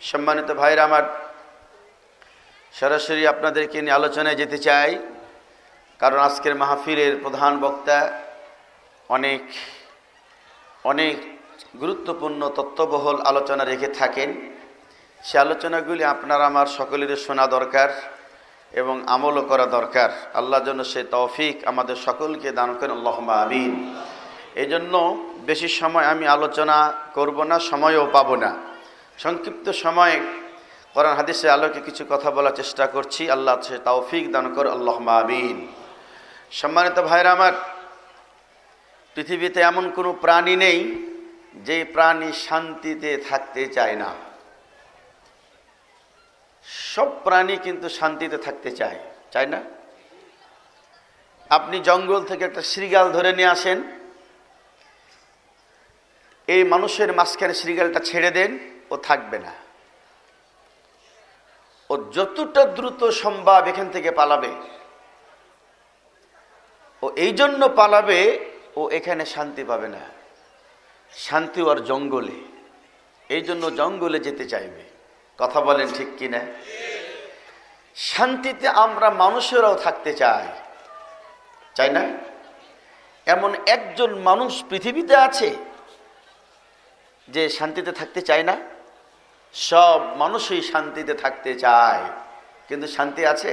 সম্মানিত ভাইরা, আমার সরাসরি আপনাদেরকে নিয়ে আলোচনায় যেতে চাই। কারণ আজকের মাহফিলের প্রধান বক্তা অনেক অনেক গুরুত্বপূর্ণ তত্ত্ববহল আলোচনা রেখে থাকেন। সে আলোচনাগুলি আপনার, আমার সকলের শোনা দরকার এবং আমলও করা দরকার। আল্লাহর জন্য সে তৌফিক আমাদের সকলকে দান করেন। আল্লাহ আমিন। এই জন্য বেশি সময় আমি আলোচনা করব না, সময়ও পাবো না। সংক্ষিপ্ত সময়ে কোরআন হাদিসের আলোকে কিছু কথা বলার চেষ্টা করছি। আল্লাহ সে তৌফিক দান কর আল্লাহ আমিন। সম্মানিত ভাইরা আমার, পৃথিবীতে এমন কোনো প্রাণী নেই যে প্রাণী শান্তিতে থাকতে চায় না। সব প্রাণী কিন্তু শান্তিতে থাকতে চায় চায় না? আপনি জঙ্গল থেকে একটা শ্রীগাল ধরে নিয়ে আসেন, এই মানুষের মাঝখানে শ্রীগালটা ছেড়ে দেন ও থাকবে না। ও যতটা দ্রুত সম্ভব এখান থেকে পালাবে। ও এই জন্য পালাবে, ও এখানে শান্তি পাবে না। শান্তি ওর জঙ্গলে। এই জন্য জঙ্গলে যেতে চাইবে। কথা বলেন ঠিক কিনা? শান্তিতে আমরা মানুষেরাও থাকতে চাই। চাই না? এমন একজন মানুষ পৃথিবীতে আছে যে শান্তিতে থাকতে চায় না? সব মানুষই শান্তিতে থাকতে চায়। কিন্তু শান্তি আছে?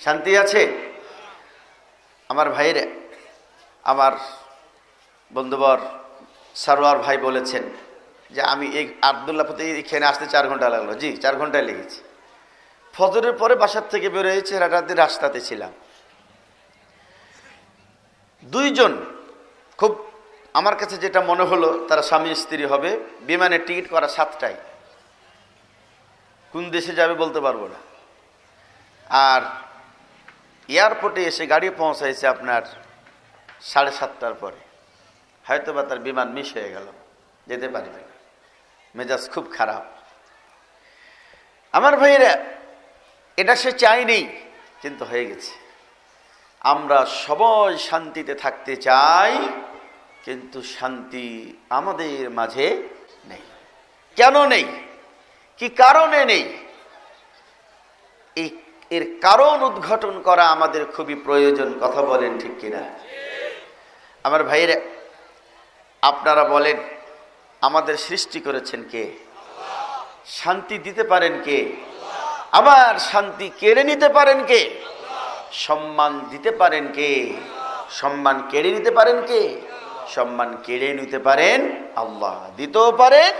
শান্তি আছে? আমার ভাইরে আমার বন্ধুবর সারোয়ার ভাই বলেছেন যে আমি এই আবদুল্লাহ ফতে এখানে আসতে চার ঘণ্টা লাগল। জি, চার ঘন্টায় লেগেছে। ফজরের পরে বাসার থেকে বেরোয়েছে রাতে রাস্তাতে ছিলাম। দুইজন খুব আমার কাছে যেটা মনে হলো, তারা স্বামী স্ত্রী হবে বিমানের টিকিট করা সাতটায়। কোন দেশে যাবে বলতে পারব না। আর এয়ারপোর্টে এসে গাড়ি পৌঁছাইছে আপনার সাড়ে সাতটার পরে। হয়তো বা তার বিমান মিস হয়ে গেল, যেতে পারবে না। মেজাজ খুব খারাপ। আমার ভাইয়েরা, এটা সে চায়নি, কিন্তু হয়ে গেছে। আমরা সবাই শান্তিতে থাকতে চাই। কিন্তু শান্তি আমাদের মাঝে নেই। কেন নেই? কি কারণে নেই? এই এর কারণ উদ্ঘাটন করা আমাদের খুবই প্রয়োজন, কথা বলেন ঠিক কিনা? আমার ভাইয়েরা, আপনারা বলেন, আমাদের সৃষ্টি করেছেন কে? শান্তি দিতে পারেন কে? আবার শান্তি কেড়ে নিতে পারেন কে? সম্মান দিতে পারেন কে? সম্মান কেড়ে নিতে পারেন কে? সম্মান কেড়ে নিতে পারেন, আল্লাহ দিতেও পারেন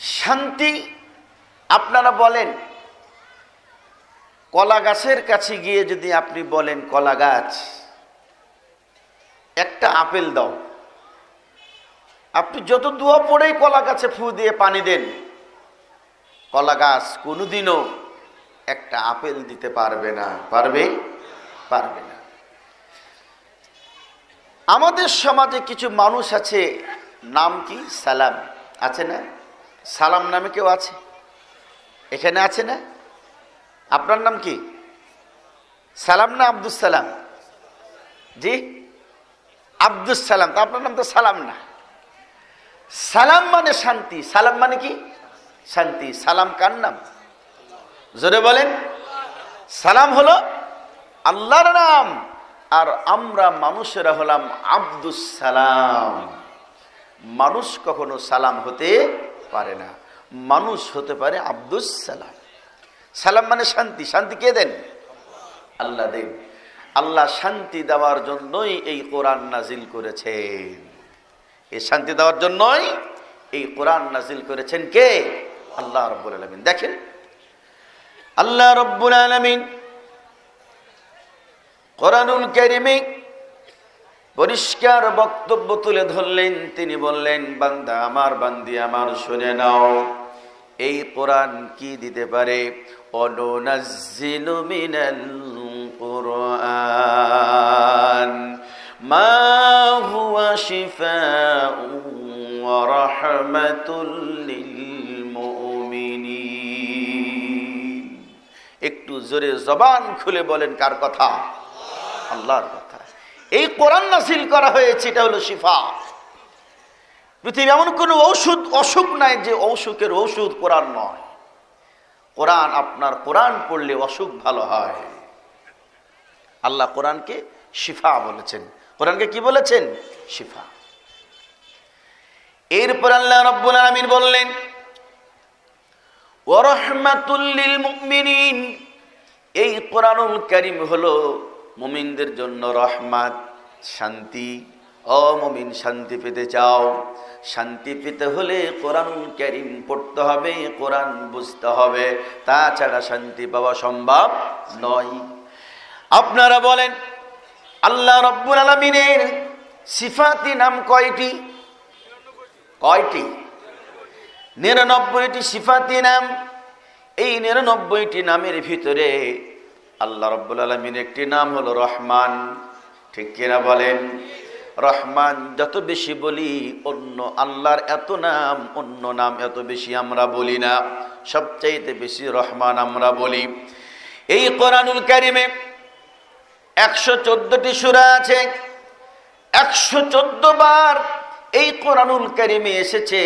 শান্তি আপনারা বলেন, কলা গাছের কাছে গিয়ে যদি আপনি বলেন, কলা গাছ, একটা আপেল দাও। আপনি যত দোয়া পড়েই কলা গাছে ফু দিয়ে পানি দেন, কলা গাছ কোনোদিনও একটা আপেল দিতে পারবে না, পারবে? পারবে না। আমাদের সমাজে কিছু মানুষ আছে, নাম কি? সালাম। আছে না? সালাম নামে কেউ আছে? এখানে আছে না? আপনার নাম কি? সালাম না আব্দুল সালাম? জি? আব্দুল সালাম। তো আপনার নাম তো সালাম না। সালাম মানে শান্তি। সালাম মানে কি? শান্তি। সালাম কার নাম? জোরে বলেন। সালাম হলো আল্লাহর নাম। আর আমরা মানুষেরা হলাম আব্দুস সালাম। মানুষ কখনো সালাম হতে পারে না। মানুষ হতে পারে আব্দুস সালাম। সালাম মানে শান্তি। শান্তি কে দেন? আল্লাহ দেন। আল্লাহ শান্তি দেওয়ার জন্যই এই কোরআন নাজিল করেছেন। এই শান্তি দেওয়ার জন্যই এই কোরআন নাজিল করেছেন কে? আল্লাহ রব্বুল আলমিন। দেখেন। আল্লাহ রব্বুল আলমিন কোরআনুল কেরিমে পরিষ্কার বক্তব্য তুলে ধরলেন। তিনি বললেন, বান্দা, আমার বান্দি, আমার শুনে নাও, এই কোরআন কি দিতে পারে? মা একটু জোরে জবান খুলে বলেন কার কথা? আল্লাহর কথা। এই কোরআন নাসিল করা হয়েছে, এটা হলো শিফা। পৃথিবী এমন কোনো ঔষধ অসুখ নাই যে অসুখের ঔষধ কোরআন নয়। কোরআন আপনার কোরআন পড়লে অসুখ ভালো হয়। আল্লাহ কোরআনকে শিফা বলেছেন। কোরআনকে কি বলেছেন? শিফা। এরপর আল্লাহ রব্বুল আলমিন বললেন ওরহমাতুল্লিল মুমিনিন। এই কোরআনুল করিম হলো মুমিনদের জন্য রহমাত, শান্তি। ও মুমিন, শান্তি পেতে চাও। শান্তি পেতে হলে কোরআনুল করিম পড়তে হবে, কোরআন বুঝতে হবে। তাছাড়া শান্তি পাওয়া সম্ভব নয়। আপনারা বলেন, আল্লাহ রব্বুল আলমিনের সিফাতি নাম কয়টি? কয়টি? নিরানব্বইটি সিফাতি নাম। এই নিরানব্বইটি নামের ভিতরে আল্লাহ রব্বুল আলমিন একটি নাম হলো রহমান। ঠিক কিনা বলেন? রহমান, যত বেশি বলি, অন্য আল্লাহর এত নাম, অন্য নাম এত বেশি আমরা বলি না। সবচাইতে বেশি রহমান আমরা বলি। এই কোরআনুল কারিমে একশো চোদ্দটি সুরা আছে। একশো চোদ্দ বার এই কোরআনুল কারিমে এসেছে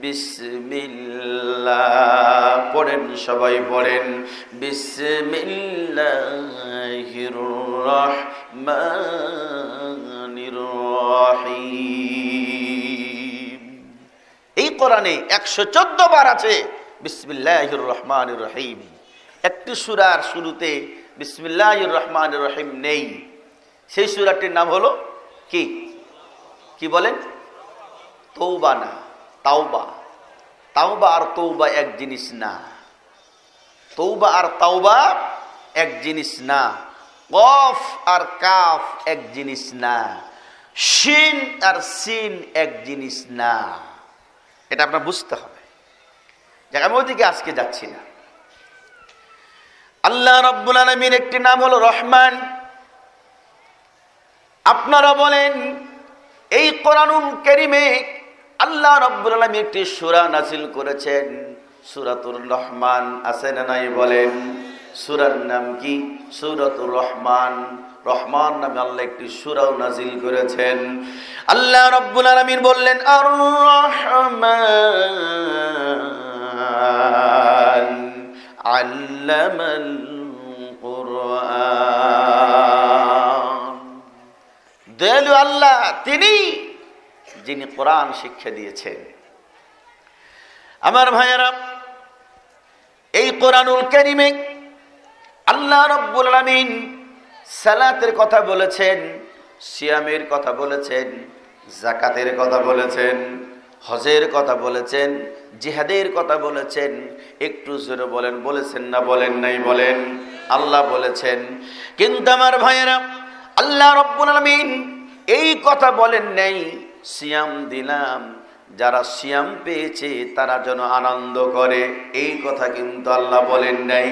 বিসমিল্লাহ, পড়েন সবাই, পড়েন। বিসমিল্লাহির এই কোরআনে একশো চোদ্দ বার আছে বিসমিল্লাহির রহমানির রহিম একটি সুরার শুরুতে বিসমিল্লাহির রহমানির রহিম নেই। সেই সুরাটির নাম হলো কি? কি বলেন? তৌবা না তাওবা। তাওবা আর তৌবা এক জিনিস না। তৌবা আর তাওবা এক জিনিস না। কফ আর কাফ এক জিনিস না। শিন আর সিন এক জিনিস না। এটা আপনার বুঝতে হবে। যাক, আমি ওদিকে আজকে যাচ্ছি না। আল্লাহ রব্বুল আলমীর একটি নাম হলো রহমান। আপনারা বলেন, এই কোরআনুল করিমে আল্লাহ রব্বুল আলমী একটি সুরা নাজিল করেছেন। সুরাতুর রহমান আছে না নাই বলেন? সুরার নাম কি? সুরাতুর রহমান। রহমান নামে আল্লাহ একটি সুরাও নাজিল করেছেন। আল্লাহ রব্বুল আলমিন বললেন আর রহমান আল্লামাল কুরআন। আল্লাহ, তিনি যিনি কোরআন শিক্ষা দিয়েছেন। আমার ভাইয়েরা, এই কোরআনুল করিমে আল্লাহ রব্বুল আলমিন সালাতের কথা বলেছেন, সিয়ামের কথা বলেছেন জাকাতের কথা বলেছেন, হজের কথা বলেছেন, জিহাদের কথা বলেছেন। একটু জোরে বলেন, বলেছেন না, বলেন নাই, বলেন। আল্লাহ বলেছেন। কিন্তু আমার ভাইয়েরা, আল্লাহ রব্বুল আলমিন এই কথা বলেন নাই। সিয়াম দিলাম। যারা সিয়াম পেয়েছে, তারা যেন আনন্দ করে। এই কথা কিন্তু আল্লাহ বলেন নাই।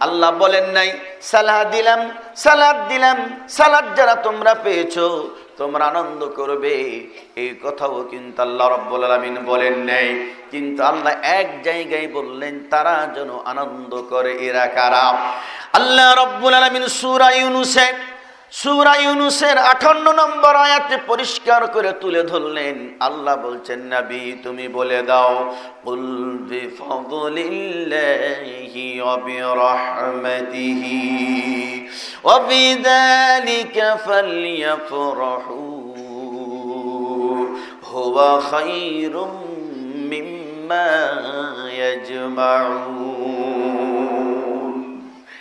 আল্লাহ বলেন নাই সালাহ দিলাম, সালাদ দিলাম, সালাদ যারা তোমরা পেয়েছ, তোমরা আনন্দ করবে। এই কথাও কিন্তু আল্লাহ রব্বুল আলমিন বলেন নাই। কিন্তু আল্লাহ এক জায়গায় বললেন, তারা যেন আনন্দ করে। এরা কারা? আল্লাহ রব্বুল আলমিন সুরা ইউনুসে সুরা ইউনুসের আঠান্ন নম্বর আয়াতে পরিষ্কার করে তুলে ধরলেন। আল্লাহ বলছেন, নবী, তুমি বলে দাও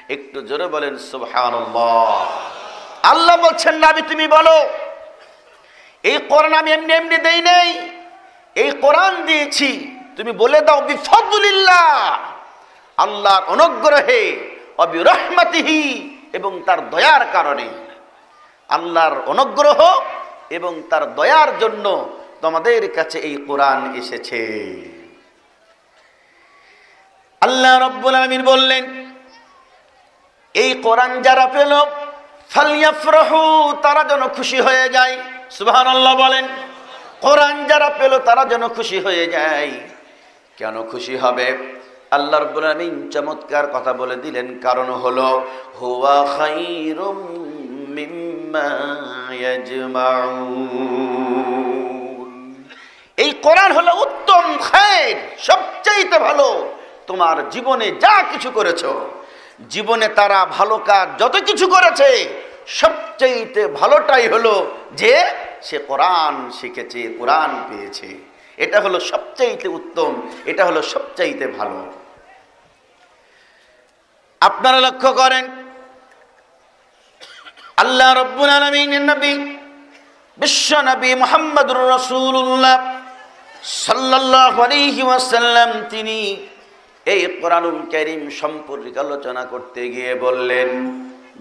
একটু জোরে বলেন, সুবহানাল্লাহ। আল্লাহ বলছেন, নাবি, তুমি বলো, এই কোরআন আমি এমনি এমনি দেই নেই। এই কোরআন দিয়েছি, তুমি বলে দাও, বিফদুলিল্লাহ, আল্লাহর অনুগ্রহে, অবিরহমাতিহি এবং তার দয়ার কারণে। আল্লাহর অনুগ্রহ এবং তার দয়ার জন্য তোমাদের কাছে এই কোরআন এসেছে। আল্লাহ রব্বুল আলমিন বললেন, এই কোরআন যারা পেল তারা যেন খুশি হয়ে যায়। সুবহান আল্লাহ বলেন, কোরআন যারা পেল, তারা যেন খুশি হয়ে যায়। কেন খুশি হবে? আল্লাহ রব্বুল চমৎকার কথা বলে দিলেন, কারণ হলো, হুয়া খাইরুম এই কোরআন হলো উত্তম খায়ের, সবচাইতে ভালো। তোমার জীবনে যা কিছু করেছ জীবনে তারা ভালো কাজ যত কিছু করেছে, সবচাইতে ভালোটাই হলো যে সে কোরআন শিখেছে, কোরআন পেয়েছে। এটা হলো সবচাইতে উত্তম, এটা হলো সবচাইতে ভালো। আপনারা লক্ষ্য করেন, আল্লাহ আলমিনের নবী, বিশ্ব নবী মোহাম্মদুর রসুল্লাহ সাল্লাহ তিনি এই কোরআনুল করিম সম্পর্কে আলোচনা করতে গিয়ে বললেন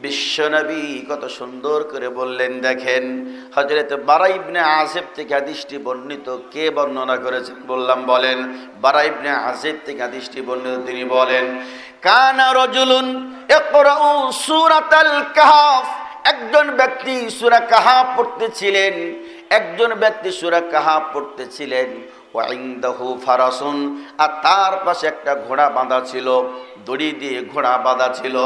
বিশ্বনবী কত সুন্দর করে বললেন, দেখেন হজরত বারাইবনে আসেফ থেকে হাদিসটি বর্ণিত, কে বর্ণনা করেছেন বললাম, বলেন বারাইবনে আসেফ থেকে হাদিসটি বর্ণিত, তিনি বলেন, কানা রজুলুন কাহফ একজন ব্যক্তি সুরা কাহা পড়তেছিলেন, একজন ব্যক্তি সূরা কাহা পড়তেছিলেন। ফারাসুন। আর তার পাশে একটা ঘোড়া বাঁধা ছিল, দড়ি দিয়ে ঘোড়া বাঁধা ছিল।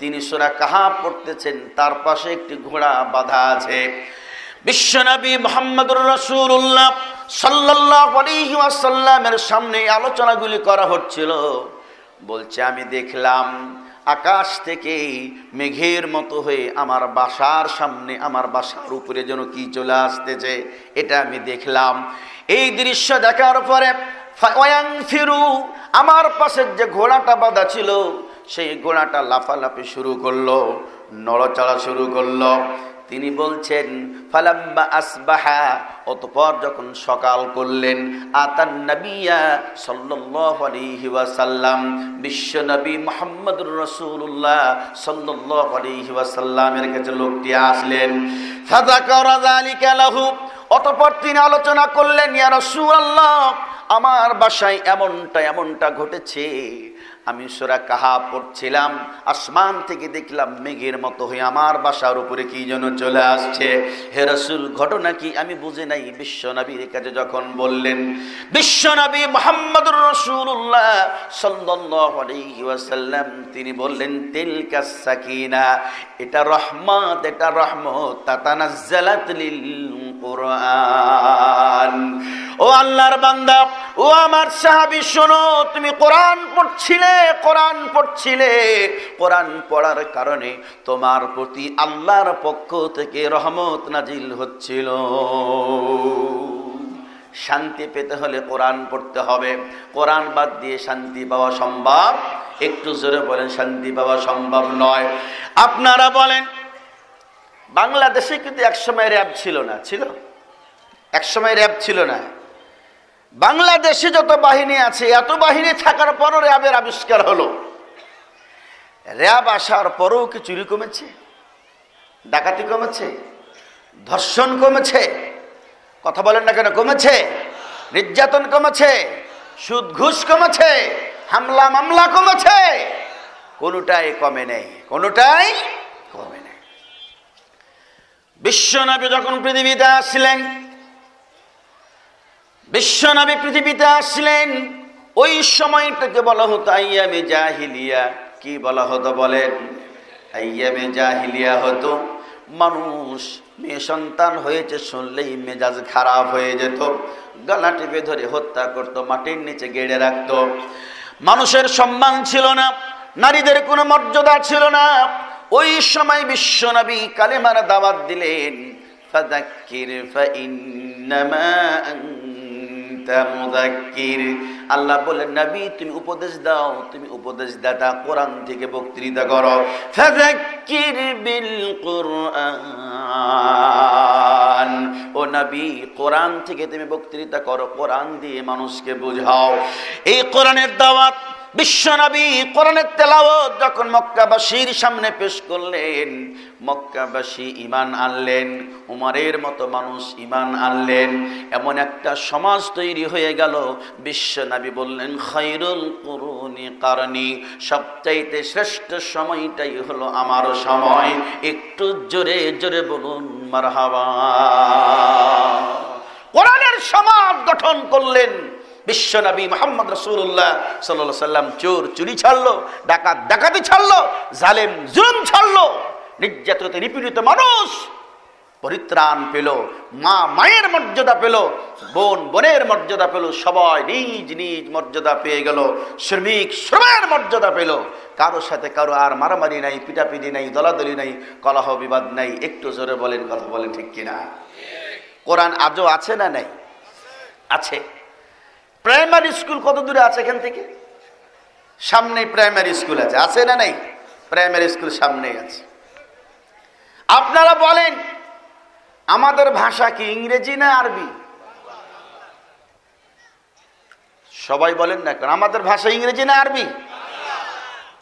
তিনি সোরা কাহা পড়তেছেন, তার পাশে একটি ঘোড়া বাঁধা আছে। বিশ্বনবী মোহাম্মদুর রসুল্লাহ সাল্লাহ সামনে আলোচনাগুলি করা হচ্ছিল। বলছে, আমি দেখলাম আকাশ থেকে মেঘের মতো হয়ে আমার বাসার সামনে, আমার বাসার উপরে যেন কি চলে আসতেছে, এটা আমি দেখলাম। এই দৃশ্য দেখার পরে ফিরু আমার পাশের যে ঘোড়াটা বাঁধা ছিল, সেই ঘোড়াটা লাফালাফি শুরু করল, নড়চড়া শুরু করল। তিনি বলছেন ফালাম্বা আসবাহা অতপর যখন সকাল করলেন, আতান নবিয়া সাল্লাল্লাহু ওয়াসাল্লাম, বিশ্ব নবী মুহাম্মদুর রাসূলুল্লাহ সাল্লাল্লাহু ওয়াসাল্লামের কাছে লোকটি আসলেন। অতপর তিনি আলোচনা করলেন ইয়ার আল্লাহ আমার বাসায় এমনটা এমনটা ঘটেছে। আমি সোরা কাহা পড়ছিলাম, আসমান থেকে দেখলাম মেঘের মতো হয়ে আমার বাসার উপরে কি যেন চলে আসছে। হে রসুল, ঘটনা কি? আমি বুঝে নাই। বিশ্বনবীর কাছে যখন বললেন বিশ্বনবী মোহাম্মদুর রসুল্লাহ সাল্লাম তিনি বললেন, তিলকা সাকিনা, এটা রহমত এটা রহমত, তাতানাজ্জালাত লিল ও আল্লাহর বান্দা, ও আমার সাহাবি, শোনো, তুমি কোরআন পড়ছিলে কোরআন পড়ছিলে। কোরআন পড়ার কারণে তোমার প্রতি আল্লাহর পক্ষ থেকে রহমত নাজিল হচ্ছিল। শান্তি পেতে হলে কোরআন পড়তে হবে। কোরআন বাদ দিয়ে শান্তি পাওয়া সম্ভব? একটু জোরে বলেন, শান্তি পাওয়া সম্ভব নয়। আপনারা বলেন, বাংলাদেশে কিন্তু একসময় র্যাব ছিল না, ছিল? একসময় র্যাব ছিল না। বাংলাদেশে যত বাহিনী আছে, এত বাহিনী থাকার পরও র্যাবের আবিষ্কার হলো। র্যাব আসার পরেও কি চুরি কমেছে? ডাকাতি কমেছে? ধর্ষণ কমেছে? কথা বলেন না কেন, কমেছে? নির্যাতন কমেছে? সুদ ঘুষ কমেছে? হামলা মামলা কমেছে? কোনোটাই কমে নেই, কোনোটাই কমে নেই। বিশ্বনবী যখন পৃথিবীতে আসলেন বিশ্বনবী পৃথিবীতে আসলেন। ওই সময়টাকে বলা হতো, আইয়ামে জাহিলিয়া। কি বলা হতো বলেন? আইয়ামে জাহিলিয়া হতো। মানুষ, মেয়ে সন্তান হয়েছে শুনলেই মেজাজ খারাপ হয়ে যেত। গলা টিপে ধরে হত্যা করত, মাটির নিচে গেড়ে রাখত। মানুষের সম্মান ছিল না, নারীদের কোনো মর্যাদা ছিল না। ওই সময় বিশ্বনবী কালেমার দাওয়াত দিলেন আল্লাহ বলেন নবী, তুমি উপদেশ দাও, তুমি উপদেশ কোরআন থেকে বক্তৃতা করো। বিল কোরআন ও নবী, কোরআন থেকে তুমি বক্তৃতা করো, কোরআন দিয়ে মানুষকে বুঝাও। এই কোরআনের দাওয়াত বিশ্বনবী কোরআনের তেলাওয়াত যখন মক্কাবাসীর সামনে পেশ করলেন, মক্কাবাসী ইমান আনলেন, উমারের মতো মানুষ ইমান আনলেন, এমন একটা সমাজ তৈরি হয়ে গেল। বিশ্বনবী বললেন খৈরুল করুনি কারণী সবচাইতে শ্রেষ্ঠ সময়টাই হলো আমার সময়। একটু জোরে জোরে বলুন, মারহাবা। কোরআনের সমাজ গঠন করলেন বিশ্বনবী মোহাম্মদ রসুল্লাহ সাল্লাহ সাল্লাম চোর, চুরি ছাড়লো, ডাকাত, ডাকাতি ছাড়লো, জালেম, জুলুম ছাড়লো, নির্যাতিত, নিপীড়িত মানুষ পরিত্রাণ পেল, মা, মায়ের মর্যাদা পেল, বোন, বোনের মর্যাদা পেল, সবাই নিজ নিজ মর্যাদা পেয়ে গেল, শ্রমিক, শ্রমের মর্যাদা পেল, কারও সাথে কারও আর মারামারি নাই, পিটাপিটি নাই, দলাদলি নাই, কলহ বিবাদ নাই, একটু জোরে বলেন, কথা বলেন ঠিক কিনা? কোরআন আজও আছে না নাই? আছে। প্রাইমারি স্কুল কত দূরে আছে এখান থেকে? সামনে প্রাইমারি স্কুল আছে। আছে না নাই? প্রাইমারি স্কুল সামনেই আছে। আপনারা বলেন, আমাদের ভাষা কি ইংরেজি না আরবি? সবাই বলেন না কারণ আমাদের ভাষা ইংরেজি না আরবি?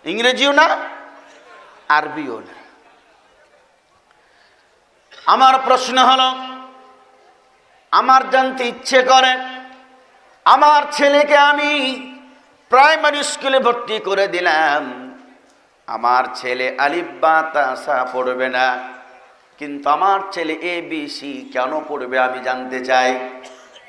ইংরেজিও না, আরবিও না। আমার প্রশ্ন হলো, আমার জানতে ইচ্ছে করে আমার ছেলেকে আমি প্রাইমারি স্কুলে ভর্তি করে দিলাম। আমার ছেলে আলিব্বা তাসা পড়বে না। কিন্তু আমার ছেলে এ, বি, সি কেন পড়বে আমি জানতে চাই।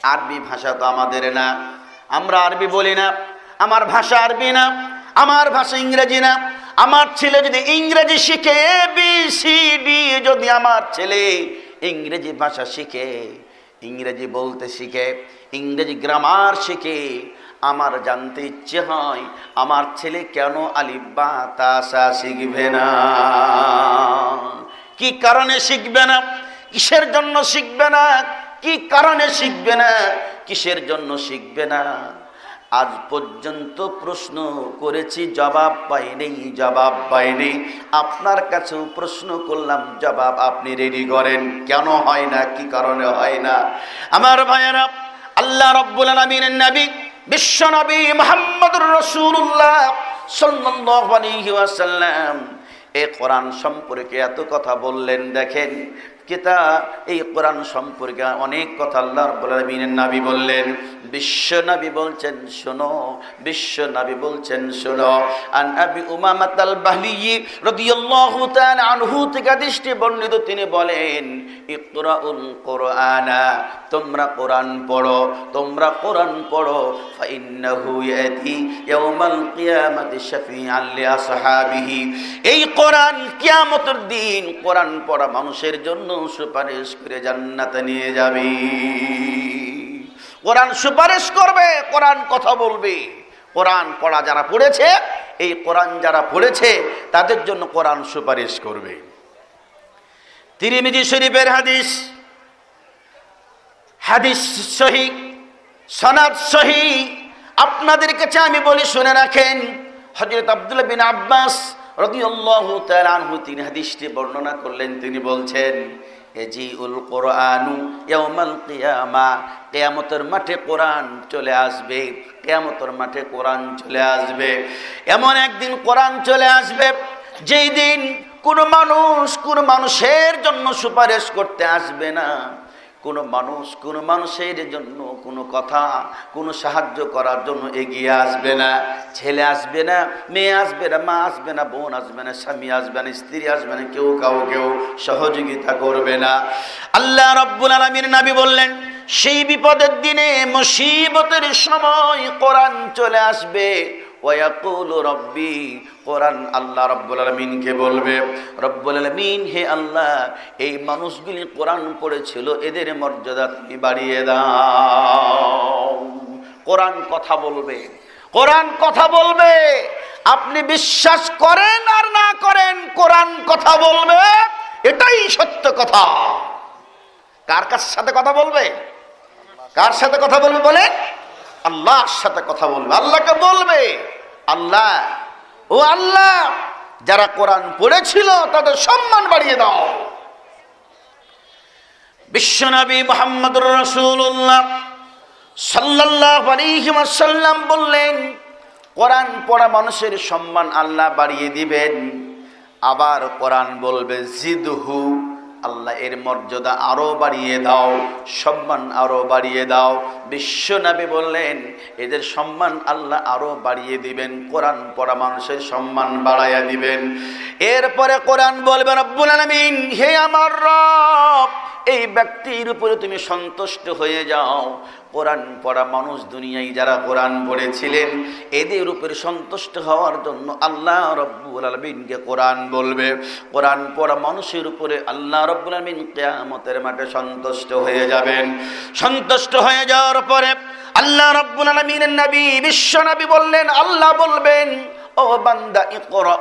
আরবি ভাষা তো আমাদের না। আমরা আরবি বলি না। আমার ভাষা আরবি না। আমার ভাষা ইংরেজি না। আমার ছেলে যদি ইংরেজি শিখে, এ, বি, সি, ডি, যদি আমার ছেলে ইংরেজি ভাষা শিখে ইংরেজি বলতে শিখে, ইংরেজি গ্রামার শিখে আমার জানতে ইচ্ছে হয়, আমার ছেলে কেন আলিব্বা তাসা শিখবে না? কি কারণে শিখবে না? কিসের জন্য শিখবে না? কি কারণে শিখবে না? কিসের জন্য শিখবে না? আজ পর্যন্ত প্রশ্ন করেছি, জবাব পাইনি জবাব পাইনি। আপনার কাছেও প্রশ্ন করলাম, জবাব আপনি রেডি করেন। কেন হয় না, কি কারণে হয় না? আমার ভাইয়েরা, আল্লাহ রব্বুল আলমিনের নবী, বিশ্ব নবী মোহাম্মদুর রসুল্লাহ আলাইহি ওয়াসাল্লাম এই কোরআন সম্পর্কে এত কথা বললেন, দেখেন কিতা এই কোরআন সম্পর্কে অনেক কথা আল্লাহ আলামিনের নবী বললেন। বিশ্ব নবী বলছেন, শোনো, বিশ্ব নবী বলছেন, শোনো। আন বর্ণিত তিনি বলেন কোরআনা, তোমরা কোরআন পড়ো, তোমরা কোরআন পড়ো, ফাইন্নাহু এই কোরআন কিয়ামতের দিন কোরআন পড়া মানুষের জন্য সুপারিশ করে জান্নাতে নিয়ে যাবে। কোরআন সুপারিশ করবে, কোরআন কথা বলবে। কোরআন পড়া যারা পড়েছে, এই কোরআন যারা পড়েছে, তাদের জন্য কোরআন সুপারিশ করবে। তিরিমিজি শরীফের হাদিস হাদিস সহি, সনাদ সহি। আপনাদের কাছে আমি বলি, শুনে রাখেন। হজরত আব্দুল্লাহ বিন আব্বাস তিনি হাদিসটি বর্ণনা করলেন, তিনি বলছেন কোরআনু কিয়ামতের মাঠে কোরআন চলে আসবে, কিয়ামতের মাঠে কোরআন চলে আসবে। এমন একদিন কোরআন চলে আসবে, যেই দিন কোনো মানুষ কোনো মানুষের জন্য সুপারিশ করতে আসবে না। কোনো মানুষ কোনো মানুষের জন্য কোনো কথা, কোনো সাহায্য করার জন্য এগিয়ে আসবে না। ছেলে আসবে না, মেয়ে আসবে না, মা আসবে না, বোন আসবে না, স্বামী আসবে না, স্ত্রী আসবে না, কেউ কাউ কেউ সহযোগিতা করবে না। আল্লাহ রব্বুল আলমীর নাবি বললেন, সেই বিপদের দিনে মুসিবতের সময় কোরআন চলে আসবে। আল্লাহ বলবে? হে আল্লাহ, এই মানুষগুলি এদের মর্যাদা বাড়িয়ে কথা বলবে। কথা বলবে। আপনি বিশ্বাস করেন আর না করেন, কোরআন কথা বলবে। এটাই সত্য কথা। কার কার সাথে কথা বলবে? কার সাথে কথা বলবে বলে আল্লাহর সাথে কথা বলবে। আল্লাহকে বলবে, আল্লাহ, ও আল্লাহ, যারা কোরআন পড়েছিল তাদের সম্মান বাড়িয়ে দাও। বিশ্বনবী মোহাম্মদুর রসুল্লাহ সাল্লাহ আলিহাসাল্লাম বললেন, কোরআন পড়া মানুষের সম্মান আল্লাহ বাড়িয়ে দিবেন। আবার কোরআন বলবে, জিদহু আল্লাহ এর মর্যাদা আরও বাড়িয়ে দাও, সম্মান আরও বাড়িয়ে দাও। বিশ্ব নাবি বললেন, এদের সম্মান আল্লাহ আরও বাড়িয়ে দিবেন, কোরআন পড়া মানুষের সম্মান বাড়াইয়া দিবেন। এরপরে কোরআন বলবেন রব্বুল আলমিন, হে আমার রব, এই ব্যক্তির উপরে তুমি সন্তুষ্ট হয়ে যাও। কোরআন পড়া মানুষ দুনিয়ায় যারা কোরআন পড়েছিলেন, এদের উপরে সন্তুষ্ট হওয়ার জন্য আল্লাহ রব্বুল আলমিনকে কোরআন বলবে। কোরআন পড়া মানুষের উপরে আল্লাহ রব্বুল আলমিন কেয়ামতের মাঠে সন্তুষ্ট হয়ে যাবেন। সন্তুষ্ট হয়ে যাওয়ার পরে আল্লাহ রব্বুল আলমিনের নবী, বিশ্ব নবী বললেন, আল্লাহ বলবেন ও বান্দা, ইকরা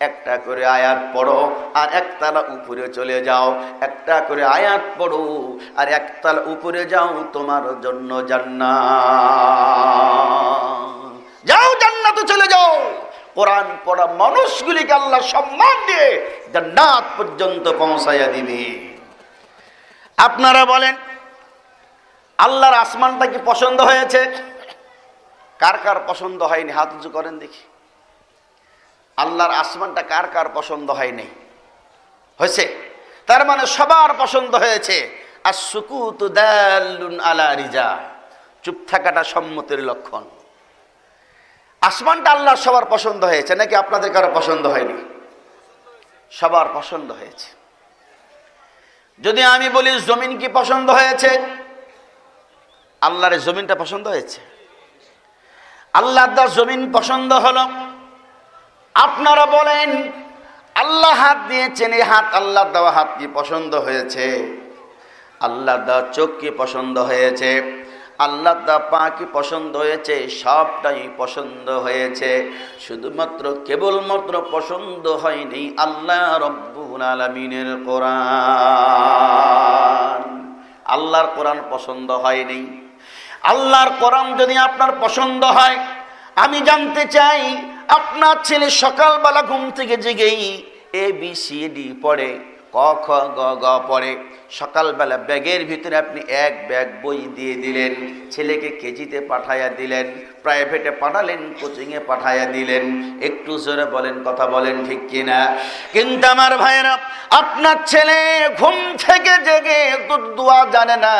একটা করে আয়াত পড়ো আর একতলা উপরে চলে যাও। একটা করে আয়াত পড়ো আর একতলা উপরে যাও, তোমার জন্য জান্নাত। যাও জান্নাতে চলে যাও। কোরআন পড়া মানুষগুলিকে আল্লাহ সম্মান দিয়ে জান্নাত পর্যন্ত পৌঁছাইয়া দিবে। আপনারা বলেন, আল্লাহর আসমানটা কি পছন্দ হয়েছে? কার কার পছন্দ হয়নি? হাত উঁচু করেন দেখি। আল্লাহর আসমানটা কার কার পছন্দ হয়নি? হয়েছে? তার মানে সবার পছন্দ হয়েছে। আর সুকুত আলা রিজা। চুপ থাকাটা সম্মতির লক্ষণ। আসমানটা আল্লাহ সবার পছন্দ হয়েছে, নাকি আপনাদের কারও পছন্দ হয়নি? সবার পছন্দ হয়েছে। যদি আমি বলি, জমিন কি পছন্দ হয়েছে? আল্লাহর জমিনটা পছন্দ হয়েছে। আল্লাহ দা জমিন পছন্দ হলো। আপনারা বলেন, আল্লাহ হাত দিয়েছেন, এই হাত আল্লাহ দেওয়া হাত কি পছন্দ হয়েছে? আল্লাহ দা চোখ কি পছন্দ হয়েছে? আল্লাহ দা পা কি পছন্দ হয়েছে? সবটাই পছন্দ হয়েছে। শুধুমাত্র কেবলমাত্র পছন্দ হয়নি আল্লাহ রব্বুল আলমিনের কোরআন। আল্লাহর কোরআন পছন্দ হয়নি। আল্লাহর কোরআন যদি আপনার পছন্দ হয়, আমি জানতে চাই, আপনার ছেলে সকালবেলা ঘুম থেকে জেগেই এ বি সি ডি পড়ে, ক, খ, গ গ পড়ে। সকালবেলা ব্যাগের ভিতরে আপনি এক ব্যাগ বই দিয়ে দিলেন, ছেলেকে কেজিতে পাঠাইয়া দিলেন, প্রাইভেটে পাঠালেন, কোচিংয়ে পাঠাইয়া দিলেন। একটু জোরে বলেন, কথা বলেন ঠিক কিনা? কিন্তু আমার ভাইয়েরা, আপনার ছেলে ঘুম থেকে জেগে দোয়া জানে না।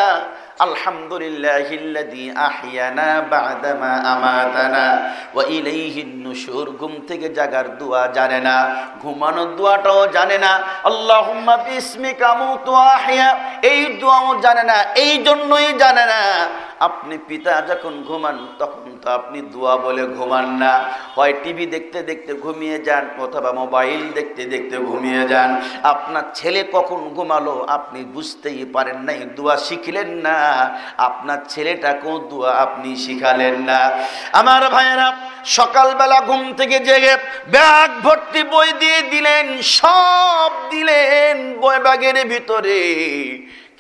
আলহামদুলিল্লাহিল্লাযী আহইয়ানা বা'দামা আমাতানা, ওয়া ইলাইহিন নুশুর, ঘুম থেকে জাগার দোয়া জানে না, ঘুমানোর দোয়াটাও জানে না, আল্লাহুম্মা বিসমিকা মুতু আহইয়া এই দোয়াও জানে না, এই জন্যই জানে না। আপনি পিতা যখন ঘুমান, তখন তো আপনি দোয়া বলে ঘুমান না। হয় টিভি দেখতে দেখতে ঘুমিয়ে যান, অথবা মোবাইল দেখতে দেখতে ঘুমিয়ে যান। আপনার ছেলে কখন ঘুমালো, আপনি বুঝতেই পারেন নাই, দোয়া শিখলেন না। আপনার ছেলেটাকেও দোয়া আপনি শিখালেন না। আমার ভাইয়েরা, সকালবেলা ঘুম থেকে জেগে ব্যাগ ভর্তি বই দিয়ে দিলেন, সব দিলেন বই ব্যাগের ভিতরে।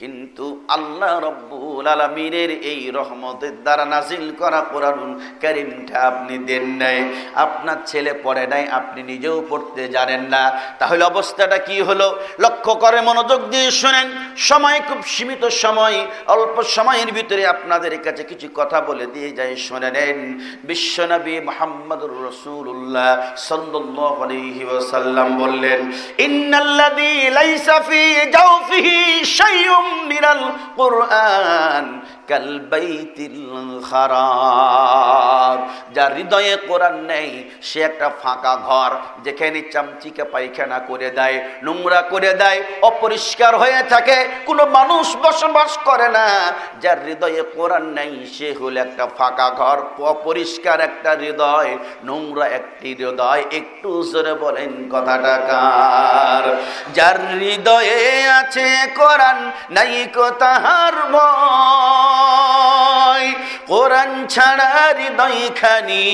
কিন্তু আল্লাহ রব্বুল আলমিনের এই রহমতের দ্বারা নাজিল করা কোরআন কারিমটা আপনি দেন নাই, আপনার ছেলে পড়ে নাই, আপনি নিজেও পড়তে জানেন না। তাহলে অবস্থাটা কি হলো? লক্ষ্য করে মনোযোগ দিয়ে শোনেন, সময় খুব সীমিত সময়, অল্প সময়ের ভিতরে আপনাদের কাছে কিছু কথা বলে দিয়ে যাই, শুনে নেন। বিশ্বনবী মোহাম্মদুর রসুল্লাহ সাল্লাল্লাহু বললেন জাওফিহি মিনাল কুরআন কালবাইতিল খারাপ যার হৃদয়ে কোরআন নেই, সে একটা ফাঁকা ঘর, যেখানে চামচিকে পায়খানা করে দেয়, নোংরা করে দেয়, অপরিষ্কার হয়ে থাকে, কোনো মানুষ বসবাস করে না। যার হৃদয়ে কোরআন নেই, সে হলো একটা ফাঁকা ঘর, অপরিষ্কার একটা হৃদয়, নোংরা একটি হৃদয়। একটু জোরে বলেন কথাটা কার? যার হৃদয়ে আছে কোরআন, নাই কো তাহার কোরআন ছাড়া হৃদয় খানি